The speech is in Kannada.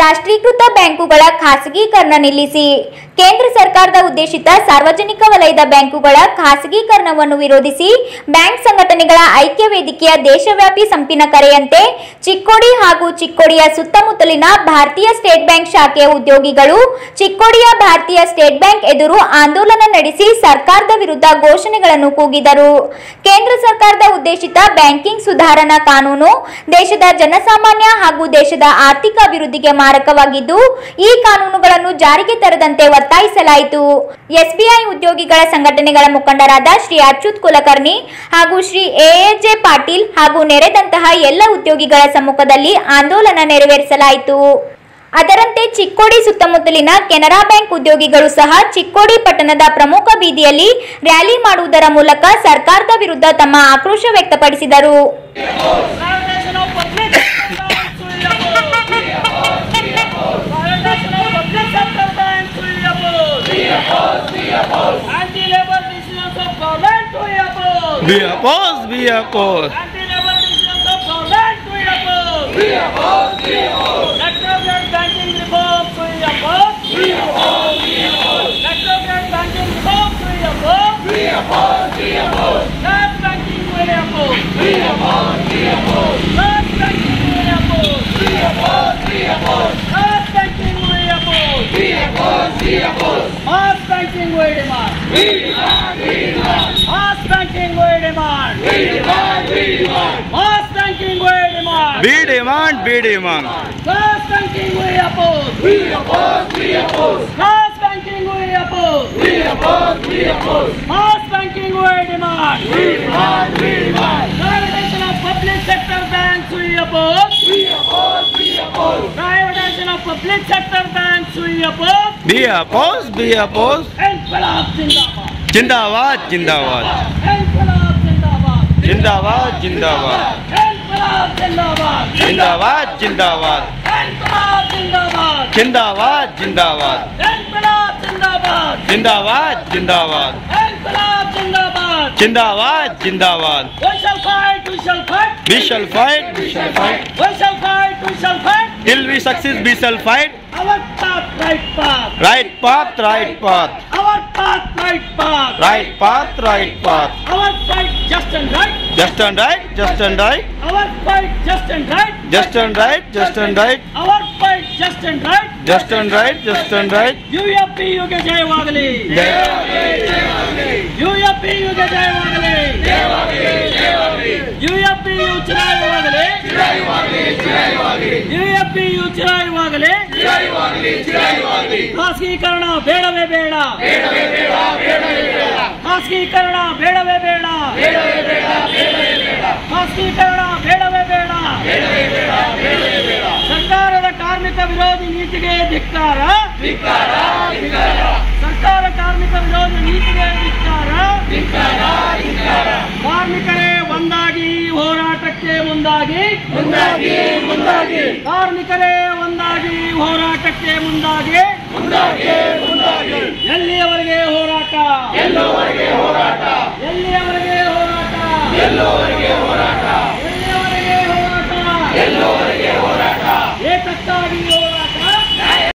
ರಾಷ್ಟ್ರೀಕೃತ ಬ್ಯಾಂಕುಗಳ ಖಾಸಗೀಕರಣ ನಿಲ್ಲಿಸಿ. ಕೇಂದ್ರ ಸರ್ಕಾರದ ಉದ್ದೇಶಿತ ಸಾರ್ವಜನಿಕ ವಲಯದ ಬ್ಯಾಂಕುಗಳ ಖಾಸಗೀಕರಣವನ್ನು ವಿರೋಧಿಸಿ ಬ್ಯಾಂಕ್ ಸಂಘಟನೆಗಳ ಐಕ್ಯ ವೇದಿಕೆಯ ದೇಶವ್ಯಾಪಿ ಸಂಪಿನ ಕರೆಯಂತೆ ಚಿಕ್ಕೋಡಿ ಹಾಗೂ ಚಿಕ್ಕೋಡಿಯ ಸುತ್ತಮುತ್ತಲಿನ ಭಾರತೀಯ ಸ್ಟೇಟ್ ಬ್ಯಾಂಕ್ ಶಾಖೆಯ ಉದ್ಯೋಗಿಗಳು ಚಿಕ್ಕೋಡಿಯ ಭಾರತೀಯ ಸ್ಟೇಟ್ ಬ್ಯಾಂಕ್ ಎದುರು ಆಂದೋಲನ ನಡೆಸಿ ಸರ್ಕಾರದ ವಿರುದ್ಧ ಘೋಷಣೆಗಳನ್ನು ಕೂಗಿದರು. ಕೇಂದ್ರ ಸರ್ಕಾರದ ಉದ್ದೇಶಿತ ಬ್ಯಾಂಕಿಂಗ್ ಸುಧಾರಣಾ ಕಾನೂನು ದೇಶದ ಜನಸಾಮಾನ್ಯ ಹಾಗೂ ದೇಶದ ಆರ್ಥಿಕ ಅಭಿವೃದ್ಧಿಗೆ ಮಾರಕವಾಗಿದ್ದು, ಈ ಕಾನೂನುಗಳನ್ನು ಜಾರಿಗೆ ತರದಂತೆ ಒತ್ತಾಯಿಸಲಾಯಿತು. ಎಸ್ಬಿಐ ಉದ್ಯೋಗಿಗಳ ಸಂಘಟನೆಗಳ ಮುಖಂಡರಾದ ಶ್ರೀ ಅಚ್ಯುತ್ ಕುಲಕರ್ಣಿ ಹಾಗೂ ಶ್ರೀ ಎಎಜೆ ಪಾಟೀಲ್ ಹಾಗೂ ನೆರೆದಂತಹ ಎಲ್ಲ ಉದ್ಯೋಗಿಗಳ ಸಮ್ಮುಖದಲ್ಲಿ ಆಂದೋಲನ ನೆರವೇರಿಸಲಾಯಿತು. ಅದರಂತೆ ಚಿಕ್ಕೋಡಿ ಸುತ್ತಮುತ್ತಲಿನ ಕೆನರಾ ಬ್ಯಾಂಕ್ ಉದ್ಯೋಗಿಗಳು ಸಹ ಚಿಕ್ಕೋಡಿ ಪಟ್ಟಣದ ಪ್ರಮುಖ ಬೀದಿಯಲ್ಲಿ ರ್ಯಾಲಿ ಮಾಡುವುದರ ಮೂಲಕ ಸರ್ಕಾರದ ವಿರುದ್ಧ ತಮ್ಮ ಆಕ್ರೋಶ ವ್ಯಕ್ತಪಡಿಸಿದರು. We oppose, we oppose. We oppose. We oppose. Retrograde banking reforms we oppose. We oppose, we oppose. Retrograde banking reforms we oppose. We oppose, we oppose. Cash banking we oppose. We oppose, we oppose. Cash banking we oppose. We oppose, we oppose. Cash banking we oppose. We oppose, we oppose. Mass banking. We demand, we demand. Demand. We demand, we demand. Mass banking we demand. We demand, we demand. Mass banking we oppose. We oppose, we oppose. Mass banking we oppose. We oppose, we oppose. Mass banking we demand. We demand, we demand. Privatization of public sector banks we oppose. We oppose, we oppose. Privatization of public sector banks we oppose. We oppose, we oppose. And Inqilab Zindabad. Jindabad, Jindabad. Inqilab Zindabad. Jindabad, Jindabad. We shall fight, we shall fight. We shall fight, we shall fight. We shall fight, we shall fight. Till we succeed, we shall fight. Our path, right path. Right path, right path. Our path, right path. Right path, right path. Our fight, just and right. Just and right, just and right. Our fight, just and right. Just and right, just and right. Our fight, just and right. Just and right, just and right. UFP ಯುಗೆ ಜಯವಾಗಲಿ ಯುಎಫ್ಪಿ ಯುಗೆ ಜಯವಾಗಲಿ ಯುಎಫ್ಪಿ ಯು ಚಿರಾಯವಾಗಲಿ ಯುಎಫ್ಪಿ ಯು ಚಿರಾಯವಾಗಲಿ ಖಾಸಗೀಕರಣ ಬೇಡವೇ ಬೇಡ. ಖಾಸಗೀಕರಣ ಬೇಡವೇ ಬೇಡ. ಖಾಸಗೀಕರಣ ಬೇಡವೇ ಬೇಡ. ಸರ್ಕಾರದ ಕಾರ್ಮಿಕ ವಿರೋಧಿ ನೀತಿಗೆ ಧಿಕ್ಕಾರ. ಸರ್ಕಾರ ಕಾರ್ಮಿಕ ವಿರೋಧಿ ನೀತಿಗೆ ಧಿಕ್ಕಾರ. ಕಾರ್ಮಿಕರೇ ಒಂದಾಗಿ ಹೋರಾಟಕ್ಕೆ ಮುಂದಾಗಿ. ಮುಂದಾಗಿ ಮುಂದಾಗಿ. ಕಾರ್ಮಿಕರೇ ಒಂದಾಗಿ ಹೋರಾಟಕ್ಕೆ ಮುಂದಾಗಿ. not yet.